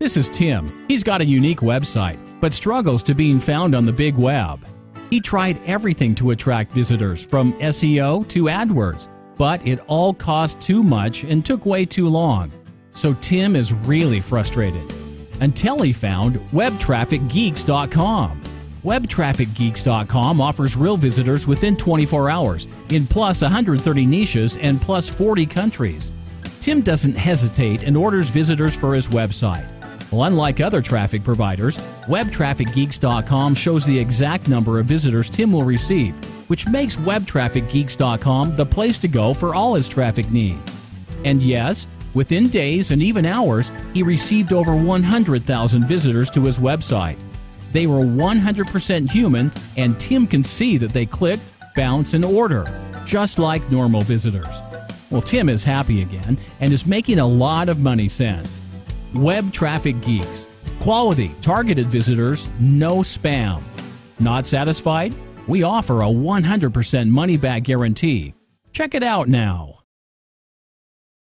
This is Tim. He's got a unique website, but struggles to being found on the big web. He tried everything to attract visitors, from SEO to AdWords, but it all cost too much and took way too long. So Tim is really frustrated. Until he found WebTrafficGeeks.com. WebTrafficGeeks.com offers real visitors within 24 hours in plus 130 niches and plus 40 countries. Tim doesn't hesitate and orders visitors for his website. Well, unlike other traffic providers, WebTrafficGeeks.com shows the exact number of visitors Tim will receive, which makes WebTrafficGeeks.com the place to go for all his traffic needs. And yes, within days and even hours, he received over 100,000 visitors to his website. They were 100% human, and Tim can see that they click, bounce, and order, just like normal visitors. Well, Tim is happy again and is making a lot of money since. Web Traffic Geeks. Quality, targeted visitors, no spam. Not satisfied? We offer a 100% money back guarantee. Check it out now.